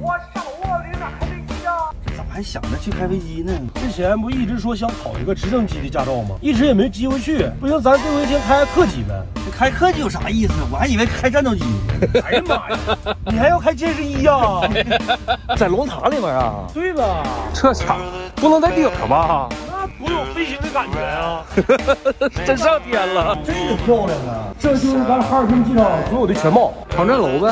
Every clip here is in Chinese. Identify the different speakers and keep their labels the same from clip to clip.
Speaker 1: 我上我领哪开飞机呀？
Speaker 2: 咋还想着去开飞机呢？
Speaker 3: 之前不一直说想考一个直升机的驾照吗？一直也没机会去。不行，咱这回先开客机呗。
Speaker 2: 这开客机有啥意思？我还以为开战斗机呢。
Speaker 3: 哎呀妈呀，你还要开歼十一呀？
Speaker 2: 在龙塔里面啊？
Speaker 3: 对吧？
Speaker 4: 这家伙不能在顶上吧？
Speaker 3: 那多有飞行的感觉啊！
Speaker 4: 真上天了，
Speaker 2: 这个漂亮啊！
Speaker 3: 这就是咱哈尔滨机场所有的全貌。
Speaker 4: 航站楼呗，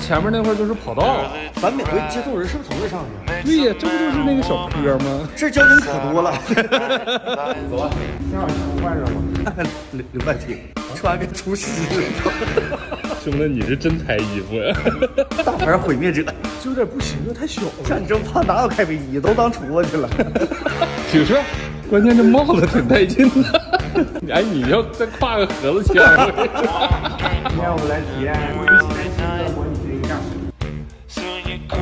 Speaker 4: 前面那块就是跑道。
Speaker 2: 咱每回接送人是不是从这上去？
Speaker 4: 对呀，这不就是那个小坡吗？
Speaker 2: 这交警可多了。
Speaker 3: 走啊，先把衣服换上吧。
Speaker 2: 刘刘半天，穿个厨师，
Speaker 4: 兄弟，你是真抬衣服呀？
Speaker 2: 大牌毁灭者，
Speaker 3: 就有点不行啊，太小了。
Speaker 2: 战争怕哪有开飞机，都当厨子去了。
Speaker 4: 挺帅，关键这帽子挺带劲的。哎，你要再挎个盒子枪。
Speaker 3: 今天我们来体验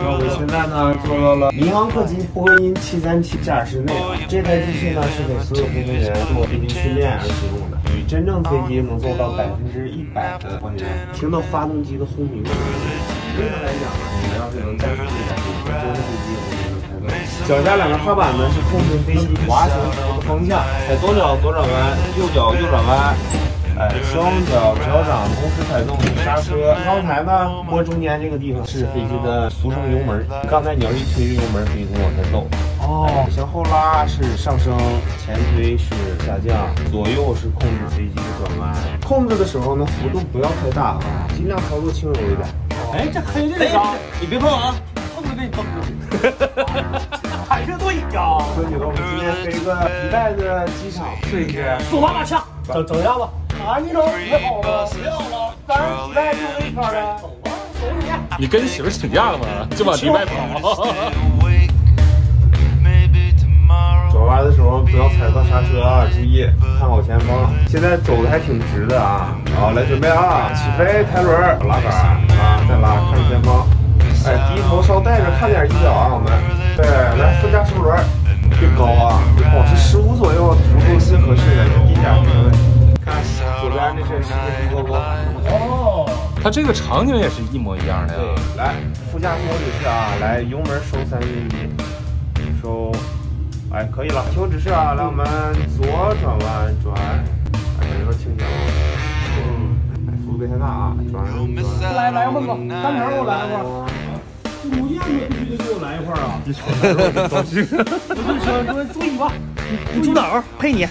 Speaker 3: 那我现在呢，坐到了民航客机波音737驾驶室内。这台机器呢，是给所有飞行员做飞行训练而使用的，与真正飞机能做到百分之一百的还原。听到发动机的轰鸣，理论上来讲呢，你们要是能驾驶这台飞机，真的飞机。脚下两个踏板呢是控制飞机滑行时候的方向，踩左脚左转弯，右脚右转弯。哎，双脚脚掌同时踩动刹车，刚才呢摸中间这个地方是飞机的俗称油门，刚才你要一推这油门，飞机就往前走。哦，向后拉是上升，前推是下降，左右是控制飞机的转弯。控制的时候呢，幅度不要太大啊，尽量操作轻柔一点。哎，这黑的啥？
Speaker 2: 你别碰啊，碰就被你碰住。
Speaker 3: 还是对呀。说起来，我们今天飞个迪拜的机场试一试，速八马枪，整整一下子。啊，你瞅别跑了，别跑了，咱迪拜溜达一圈呗。走吧，走你。
Speaker 4: 你跟你媳妇请假了吗？就往迪拜跑。
Speaker 3: 转弯的时候不要踩到刹车啊，注意看好前方。现在走的还挺直的啊。好，来准备啊，起飞，开轮，拉杆，啊，再拉，看前方。哎，低头稍带着看点仪表啊，我们。对，来副驾驶轮，
Speaker 4: 它这个场景也是一模一样的呀。
Speaker 3: 对，来副驾驶指示啊，来油门收三分一，收，哎，可以了。听指示啊，来我们左转弯转，哎，这边倾斜了。嗯，哎，幅度别太大啊，转转。来来个梦子，三条给我来一块儿。午夜你必须得给我来一块儿啊！你瞅瞅，我高兴。我就说说注意吧，
Speaker 2: 你住哪儿配你。